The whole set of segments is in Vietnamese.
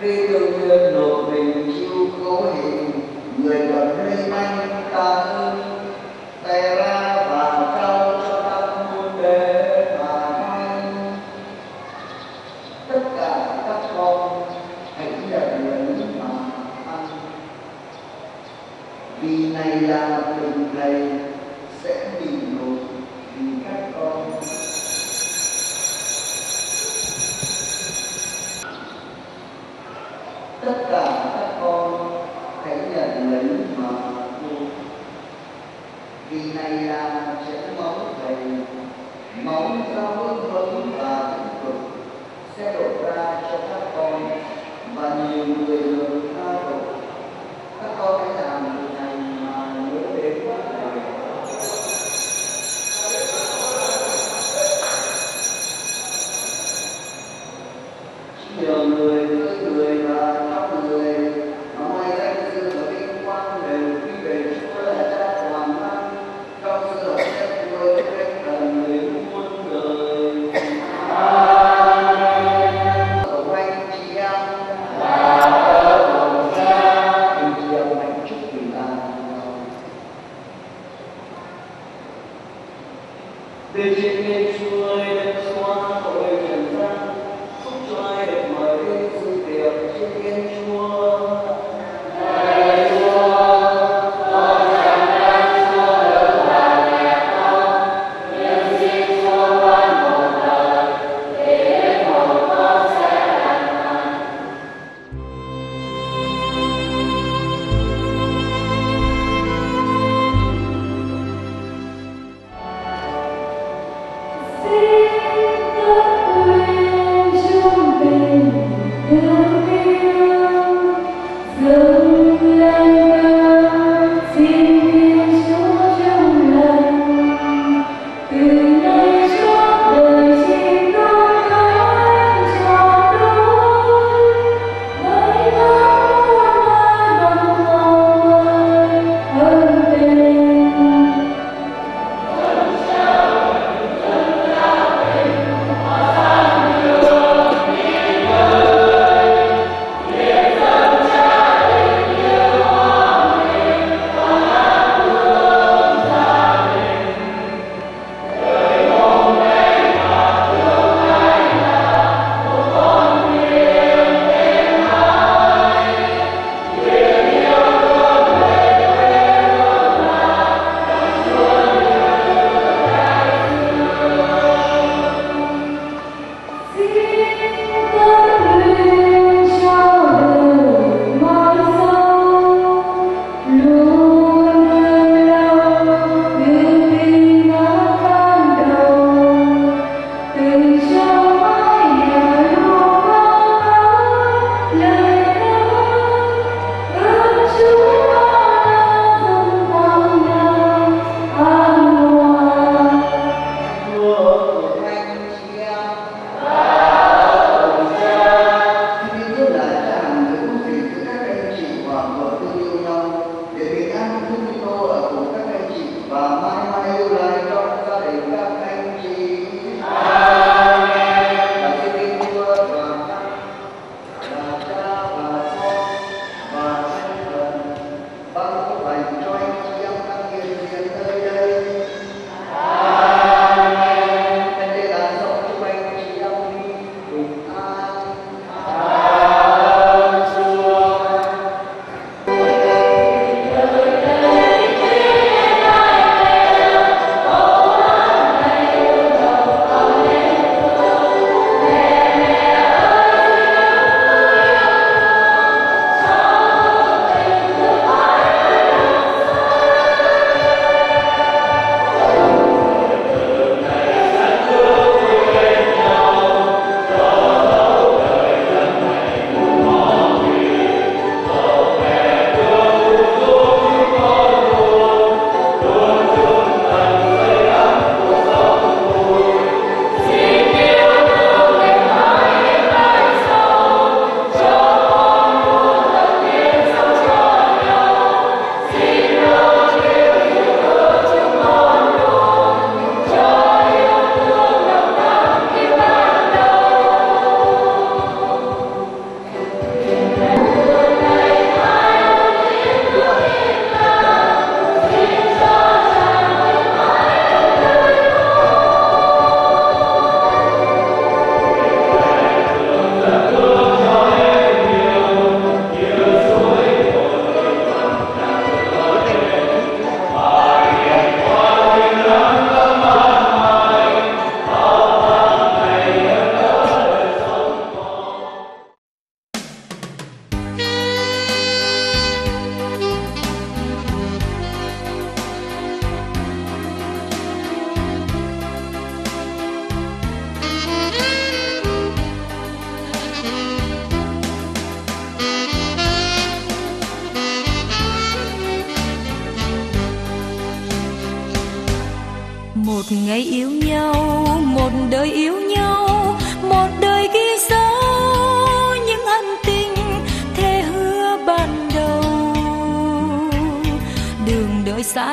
crédito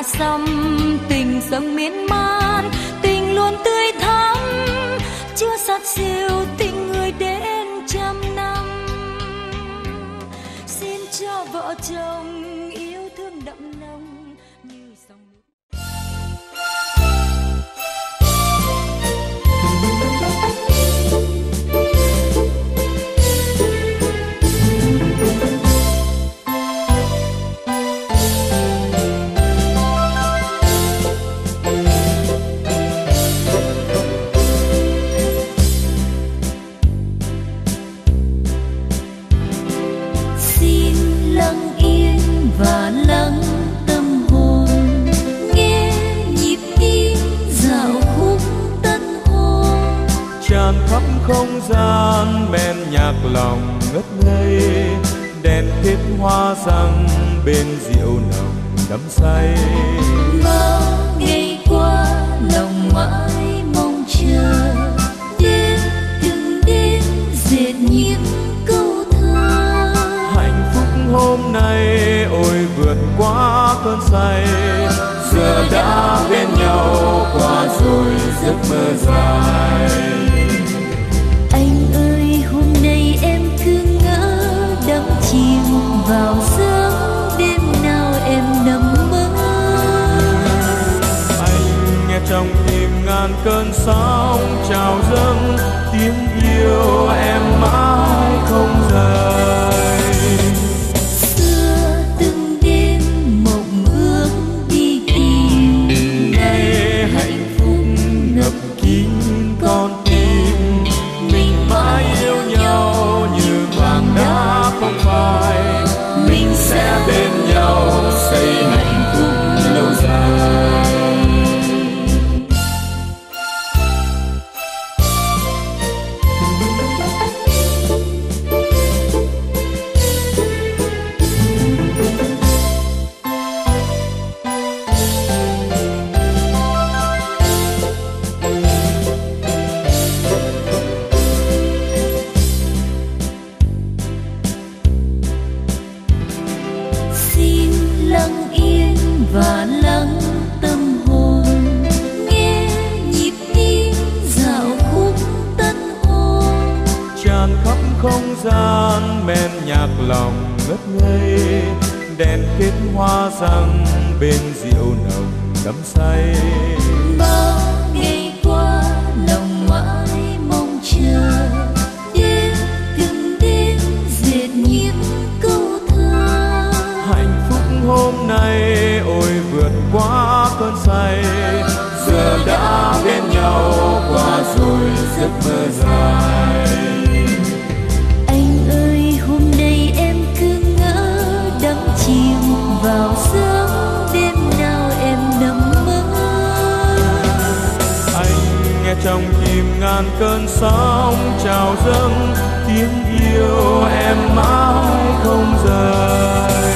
xăm, tình dâng miên man, tình luôn tươi thắm, chưa sát siêu tình người đến trăm năm. Xin cho vợ chồng không gian men nhạc lòng ngất ngây đèn kết hoa răng bên rượu nồng đắm say. Bao ngày qua lòng mãi mong chờ đêm từng đêm dệt những câu thơ. Hạnh phúc hôm nay ôi vượt quá cơn say. Giờ đã bên nhau qua rồi giấc mơ dài kết hoa răng bên rượu nồng đắm say. Bao ngày qua lòng mãi mong chờ đêm từng đêm dệt những câu thơ. Hạnh phúc hôm nay ôi vượt quá cơn say. Giờ đã bên nhau qua rồi giấc mơ dài trong tim ngàn cơn sóng trào dâng tiếng yêu em mãi không rời.